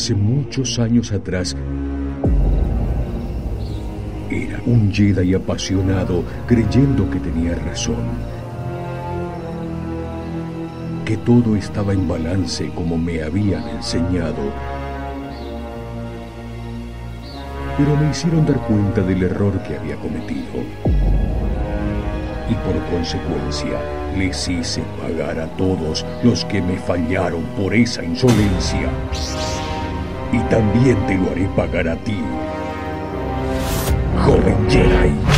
hace muchos años atrás, era un Jedi apasionado creyendo que tenía razón. Que todo estaba en balance como me habían enseñado. Pero me hicieron dar cuenta del error que había cometido. Y por consecuencia les hice pagar a todos los que me fallaron por esa insolencia. Y también te lo haré pagar a ti, joven Jedi.